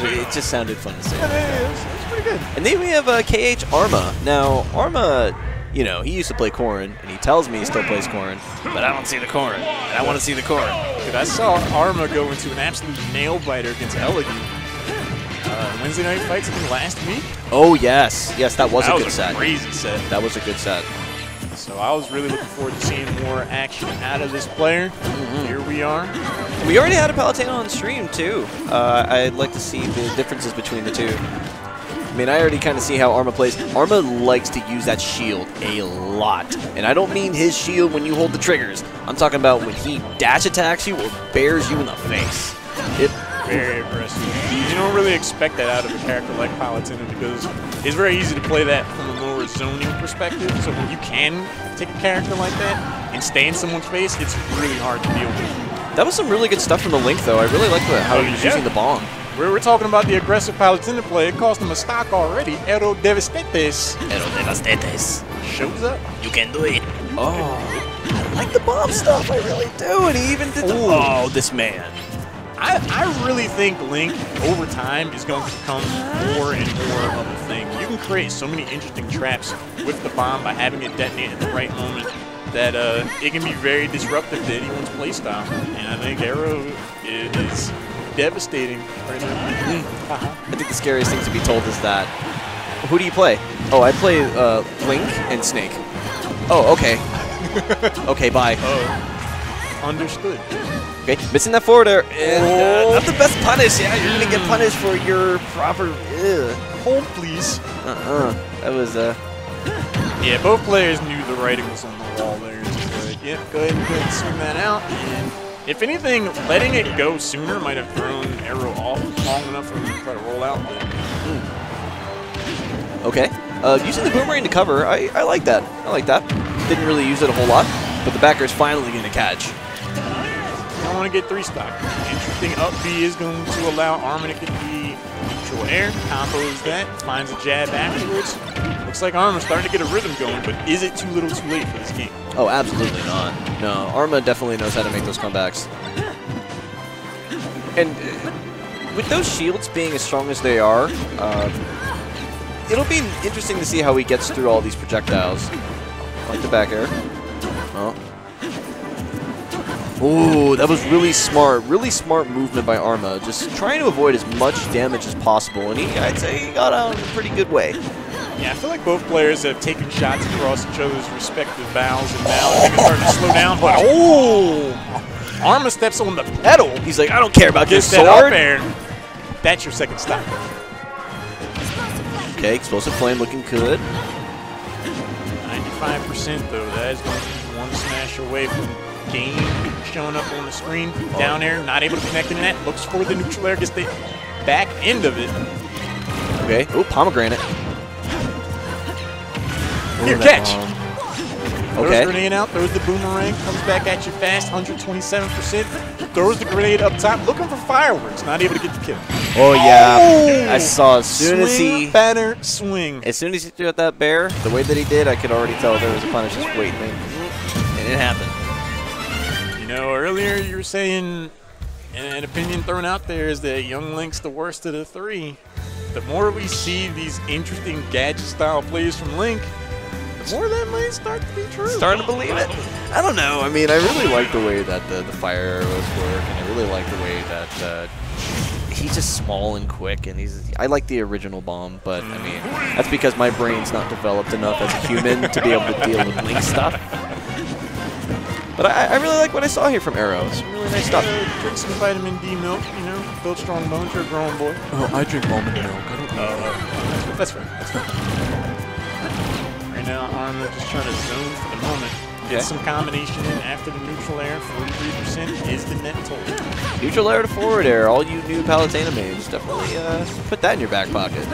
but it, it just sounded fun to say. Yeah, it's, it's pretty good. And then we have uh, KH Arma. Now, Arma, you know, he used to play Corrin, and he tells me he still plays Corrin, but I don't see the Corrin, and I want to see the Corrin. Dude, I saw Arma go into an absolute nail biter against Elegant. Uh, Wednesday night fights, I think last week. Oh, yes. Yes, that was that a was good a set. crazy set. That was a good set. So I was really looking forward to seeing more action out of this player. Mm-hmm. Here we are. We already had a Palutena on stream, too. Uh, I'd like to see the differences between the two. I mean, I already kind of see how Arma plays. Arma likes to use that shield a lot. And I don't mean his shield when you hold the triggers. I'm talking about when he dash attacks you or bears you in the face. It Very aggressive. You don't really expect that out of a character like Palutena because it's very easy to play that from a more zoning perspective. So when you can take a character like that and stay in someone's face, it's really hard to deal with. That was some really good stuff from the Link, though. I really like the, how he was yeah. using the bomb. We're, we're talking about the aggressive Palutena play. It cost him a stock already. Erowdevastates Pero devastates. shows up. You can do it. Oh, I like the bomb stuff. I really do. And he even did the. Oh, this man. I, I really think Link, over time, is going to become more and more of a thing. You can create so many interesting traps with the bomb by having it detonate at the right moment that uh, it can be very disruptive to anyone's playstyle. And I think Arrow is devastating right now. I think the scariest thing to be told is that. Who do you play? Oh, I play uh, Link and Snake. Oh, okay. okay, bye. oh, understood. Okay, missing that forward air. And, uh, Oh. not the best punish. Yeah, you're gonna get punished for your proper. Ugh. Hold, please. Uh-uh. That was uh. Yeah, both players knew the writing was on the wall there. Like, yep, go ahead and go ahead and swing that out. And if anything, letting it go sooner might have thrown Erow off long enough for him to try to roll out. But Okay. Uh, using the boomerang to cover, I, I like that. I like that. Didn't really use it a whole lot, but the backer is finally going to catch. I want to get three stock. Interesting up B is going to allow Arma to get the neutral air, combos that, finds a jab afterwards. Looks like Arma's starting to get a rhythm going, but is it too little too late for this game? Oh, absolutely not. No, Arma definitely knows how to make those comebacks. And uh, with those shields being as strong as they are, um, it'll be interesting to see how he gets through all these projectiles. Like the back air. Oh. Ooh, that was really smart. Really smart movement by Arma. Just trying to avoid as much damage as possible. And he, I'd say he got out in a pretty good way. Yeah, I feel like both players have taken shots across each other's respective bows, and now it's starting to slow down. But oh, Arma steps on the pedal, He's like, I don't care about this that sword. air. That's your second stop. Okay, explosive flame looking good. 95% though, that is going to be one smash away from game showing up on the screen. Down air, not able to connect in that. Looks for the neutral air, gets the back end of it. Okay. Oh, pomegranate. Here, Ooh, catch. bomb. Throws Okay. the grenade out, throws the boomerang, comes back at you fast, 127%. Throws the grenade up top, looking for fireworks, not able to get the kill. Oh yeah. Oh! I saw as soon as he batter, swing. as soon as he threw out that bear, the way that he did, I could already tell there was a punish just waiting. And it happened. You know, earlier you were saying an opinion thrown out there is that Young Link's the worst of the three. The more we see these interesting gadget style plays from Link, the more that might start to be true. Starting to believe it. I don't know. I mean, I really like the way that the, the fire arrows work, and I really like the way that uh, he's just small and quick, and he's. I like the original bomb, but I mean, that's because my brain's not developed enough as a human to be able to deal with Link stuff. But I, I really like what I saw here from Erow. It's really nice stuff. Uh, drink some vitamin D milk, you know, build strong bones. You're a growing boy. Oh, I drink almond milk. I don't Uh, that's fair. That's fair. Right now, Arma just trying to zone for the moment. Get Okay. some combination in after the neutral air. 43% is the net total. Neutral air to forward air. All you new Palutena mains, definitely uh, put that in your back pocket.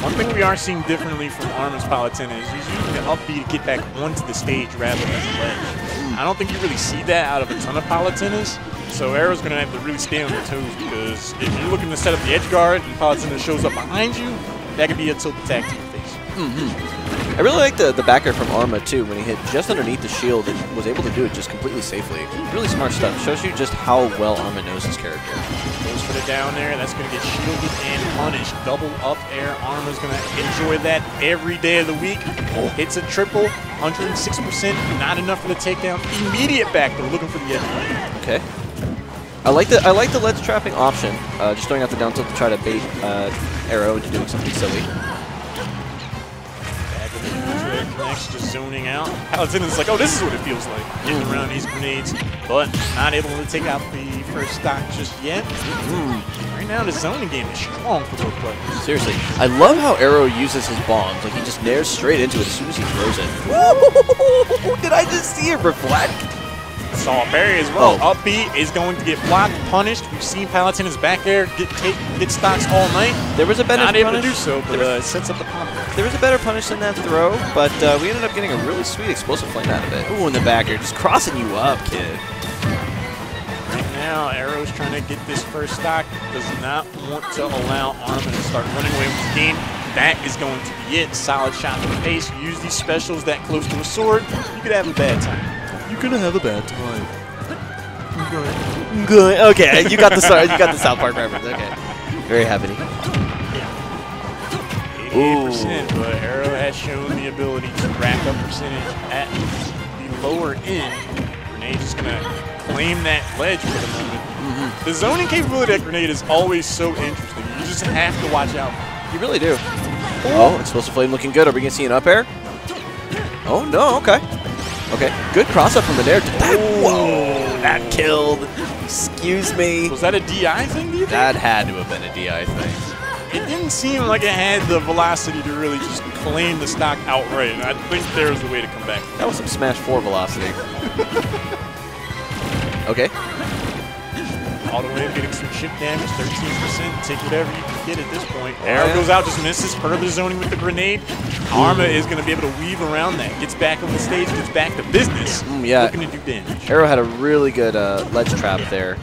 One thing we are seeing differently from Arma's Palutena is he's using the up B to get back onto the stage rather than the ledge. I don't think you really see that out of a ton of Palutenas. So Erow's going to have to really stay on their toes because if you're looking to set up the edge guard and Palutena shows up behind you, that could be a tilt attack to your face. Mm-hmm. I really like the, the backer from Arma too. When he hit just underneath the shield and was able to do it just completely safely. Really smart stuff. Shows you just how well Arma knows his character. Goes for the down there. That's going to get shielded and punished. Double up air. Arma's going to enjoy that every day of the week. Hits a triple. 106%. Not enough for the takedown. Immediate back though. Looking for the end. Okay. I like the I like the ledge trapping option. Uh, just throwing out the down tilt to try to bait uh, Erow into doing something silly. Just zoning out. Paladin's like, oh, this is what it feels like. Getting mm-hmm. around these grenades, but not able to take out the first stock just yet. Mm-hmm. Right now, the zoning game is strong for both players. Seriously, I love how Erow uses his bombs. Like he just nairs straight into it as soon as he throws it. Did I just see it reflect? Saw Barry as well. Oh. Up B is going to get blocked, punished. We've seen Paladin's back air get take get stocks all night. There was a better Not able to do so, but uh, sets up the combo. There was a better punish than that throw, but uh, we ended up getting a really sweet explosive flame out of it. Ooh, in the back here, just crossing you up, kid. Right now, Erow's trying to get this first stock. Does not want to allow Arma to start running away with the game. That is going to be it. Solid shot to the face. Use these specials that close to a sword. You could have a bad time. You're gonna have a bad time. Good. Okay, you got the Star- you got the South Park reference. Okay, very happy. 88%, but Erow has shown the ability to rack up percentage at the lower end. Grenade's just going to claim that ledge for the moment. Mm-hmm. The zoning capability of Grenade is always so interesting. You just have to watch out. You really do. Oh, explosive flame looking good. Are we gonna see an up air? Oh no. Okay. Okay. Good cross up from the nair. That, whoa! That killed. Excuse me. Was that a DI thing, do you think? That had to have been a DI thing. It didn't seem like it had the velocity to really just claim the stock outright. I think there was a way to come back. That was some Smash 4 velocity. okay. All the way up, getting some chip damage, 13%. Take whatever you can get at this point. Erow yeah. goes out, just misses. Further zoning with the grenade. Arma is going to be able to weave around that. Gets back on the stage, gets back to business. Mm, yeah. Looking to do damage. Erow had a really good uh, ledge trap there.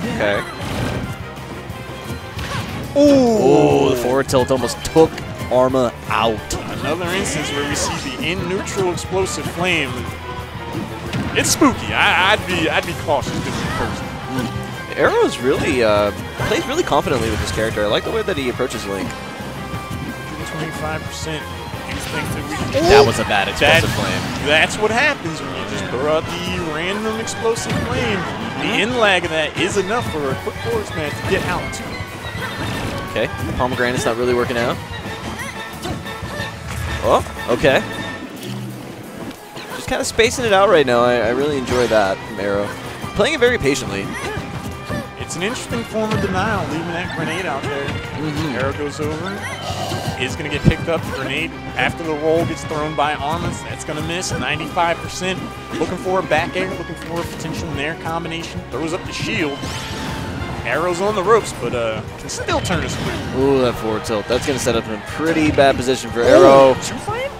Okay. Ooh! Oh, the forward tilt almost took Arma out. Another instance where we see the in neutral explosive flame. It's spooky. I, I'd be I'd be cautious just in person. Erow is really uh, plays really confidently with this character. I like the way that he approaches Link. 25%. That was a bad That- explosive flame. That's what happens when you just throw out the random explosive flame. The in lag of that is enough for a quick force man to get out. Okay, pomegranate's not really working out. Oh, okay. Just kind of spacing it out right now. I, I really enjoy that from Erow. Playing it very patiently. It's an interesting form of denial, leaving that grenade out there. Erow goes over, is going to get picked up. The grenade after the roll gets thrown by Armas. That's going to miss 95%. Looking for a back air, looking for a potential nair combination. Throws up the shield. Erow's on the ropes, but uh, can still turn a screen. Ooh, that forward tilt. That's going to set up in a pretty bad position for Erow. Two flame?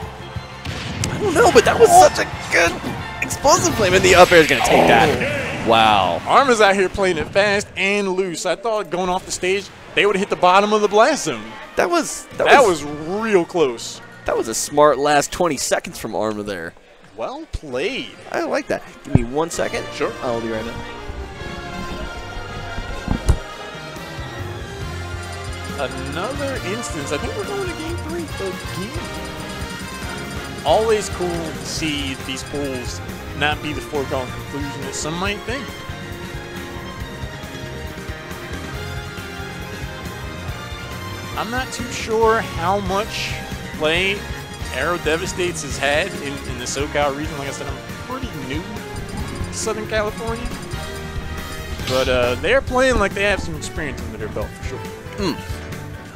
I don't know, but that was such a good explosive flame, and the up air is going to take that. Wow. Arma's out here playing it fast and loose. I thought going off the stage, they would hit the bottom of the blast zone. That was that, That was, was real close. that was a smart last 20 seconds from Arma there. Well played. I like that. Give me one second. Sure. I'll be right back. Another instance. I think we're going to game three again. Always cool to see these polls not be the foregone conclusion that some might think. I'm not too sure how much play Erowdevastates has had in, in the SoCal region. Like I said, I'm pretty new to Southern California. But uh, they're playing like they have some experience under their belt for sure.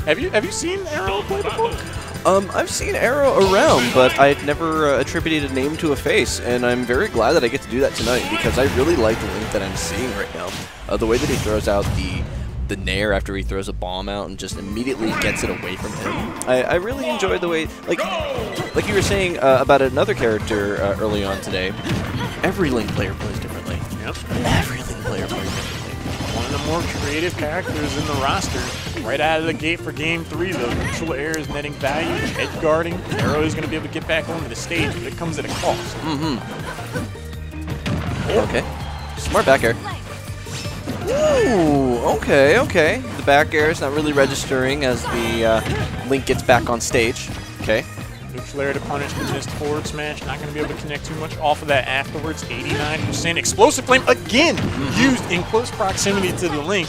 Have you have you seen Erow play before? Um, I've seen Erow around, but I had never uh, attributed a name to a face, and I'm very glad that I get to do that tonight because I really like the link that I'm seeing right now. Uh, the way that he throws out the the nair after he throws a bomb out and just immediately gets it away from him. I, I really enjoy the way, like, like you were saying uh, about another character uh, early on today. Every Link player plays differently. Yep. Every Link player plays differently. One of the more creative characters in the roster. Right out of the gate for game three, though, neutral air is netting value, edge guarding. Erow is going to be able to get back onto the stage, but it comes at a cost. Mm hmm. Okay. Smart back air. Ooh, okay, okay. The back air is not really registering as the uh, Link gets back on stage. Okay. Neutral air to punish the missed forward smash. Not going to be able to connect too much off of that afterwards. 89% explosive flame again used in close proximity to the link.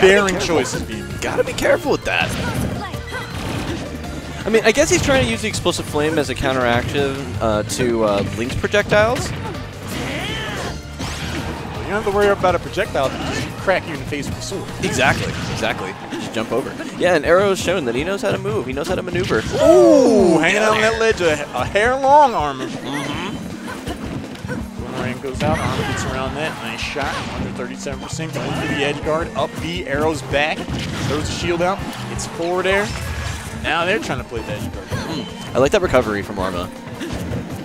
Daring choices being Gotta be careful with that. I mean, I guess he's trying to use the explosive flame as a counteraction uh, to uh, Link's projectiles. You don't have to worry about a projectile that just crack you in the face with a sword. Exactly, exactly. Just jump over. Yeah, and Erow's shown that he knows how to move. He knows how to maneuver. Ooh, hanging out on that ledge, a, a hair long Arma. Mm-hmm. Boomerang goes out, Arma gets around that. Nice shot, under 37%, going for the edge guard. Up B, Erow's back, throws the shield out, It's forward air. Now they're trying to play the edge guard. I like that recovery from Arma.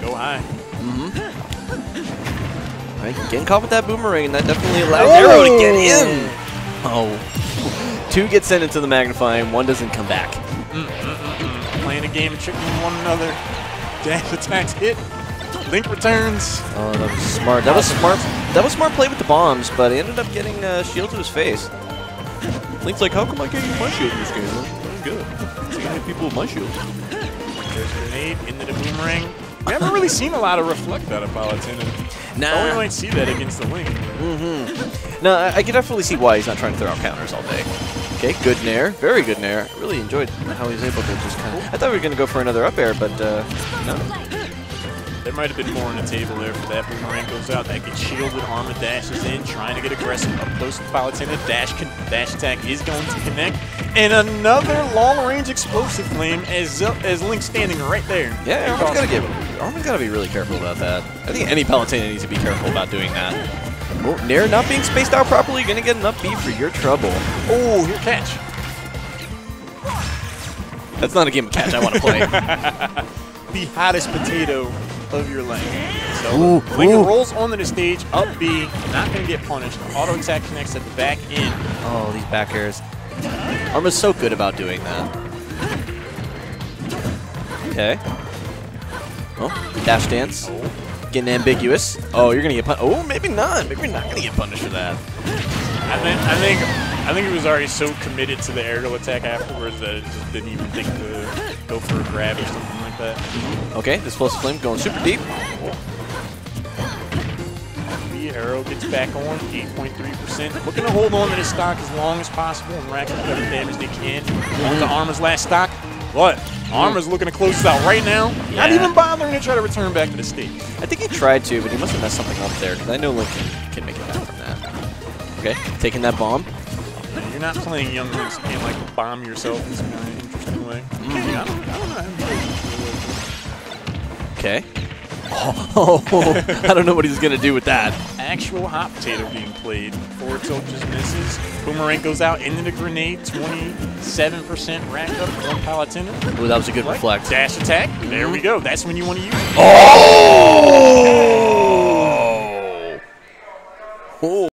Go high. Right, getting caught with that boomerang, and that definitely allows Erow to get in. Oh. Two get sent into the magnifying, one doesn't come back. Mm, mm, mm, Playing a game, of tricking one another. Dash attacks hit. Link returns. Oh, that was smart. That was smart. That was smart play with the bombs, but he ended up getting uh, shield to his face. Link's like, how come I can't use my shield in this game? I'm good. So you hit people with my shield. There's a grenade into the boomerang. We haven't really seen a lot of reflect out of Palutena. Oh, we might see that against the Link. Mm-hmm. No, I, I can definitely see why he's not trying to throw out counters all day. Okay, good nair. Very good nair. Really enjoyed how he was able to just kind of... I thought we were going to go for another up air, but uh, no. There might have been more on the table there for that. Boomerang goes out. That gets shielded. Arma dashes in, trying to get aggressive up close Palutena. Dash, con- dash attack is going to connect. And another long-range explosive flame as, uh, as Link standing right there. Yeah, Arma's got to get... Arma's got to be really careful about that. I think any Palutena needs to be careful about doing that. Oh, Nair not being spaced out properly, gonna get an up B for your trouble. Oh, here catch. That's not a game of catch I want to play. the hottest potato of your lane. So Ooh, Link ooh. rolls onto the stage, up B, not going to get punished. Auto attack connects at the back end. oh, these back airs. Arma's so good about doing that. Okay. Oh, dash dance. Getting ambiguous. Oh, you're gonna get punished. Oh, maybe not. Maybe you're not gonna get punished for that. I think I think I think he was already so committed to the aerial attack afterwards that it just didn't even think to go for a grab or something that. Okay, this explosive flame going super deep. The Erow gets back on, 8.3%. Looking to hold on to this stock as long as possible and rack up whatever damage they can. On to mhm. Arma's last stock. What? Arma's mm. looking to close this out right now. Not even bothering to try to return back to the state. I think he tried to, but he must have messed something up there, because I know Lincoln can, can make it back from that. Okay, taking that bomb. You're not playing Young Links. You can't like bomb yourself in some kind of interesting way. I don't, I don't know. how to do Okay. Oh, I don't know what he's gonna do with that. Actual hot potato being played. Forward tilt just misses. Boomerang goes out into the grenade. 27% rack up. One Palutena. Oh, that was a good reflect. Dash attack. There we go. That's when you want to use it. Oh! Oh!